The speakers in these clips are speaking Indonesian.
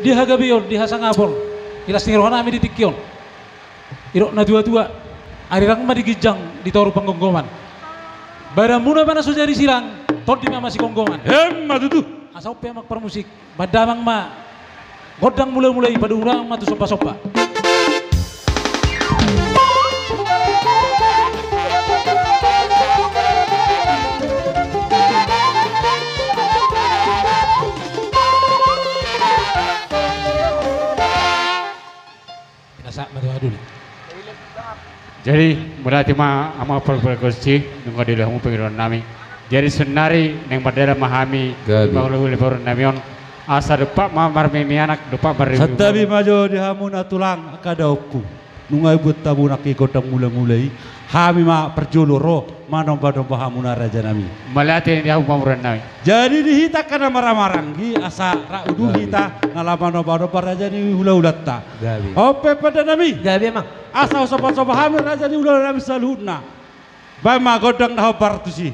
Di hagabion, di hasangapon. Ilas ngirohan nami di tikyon. Iro na dua-dua. Arirang ma di gijang di toru penggonggoman. Baramuna mana sujari silang, tot di mama si gonggoman. Hem madudu. Asau pemak permusik, badamang ma. Godang mulai-mulai pada urang ma tu sopa-sopa. Jadi berarti ma ama perperkusi nunggu di dalam pengiran nami. Jadi senari neng badera mahami bahwa lebaran namion asa depak ma marmemi anak depak bari. Satabi majo di hamuna tulang Nungai buat tabu naki kodang mulai-mulai. Hami ma perjuluro manomba-nomba hamuna raja nami. Melati dia pamuran nami. Jadi dihita kana marang-maranggi asa raudu hita nalama nomba-nomba raja ni hula-hulat ta. Gabi. Ope pada nami. Gabi emang. Asa sopa-sopa hamil raja ni hula nami saludna. Bae ma godang dah partusi.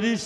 Jadi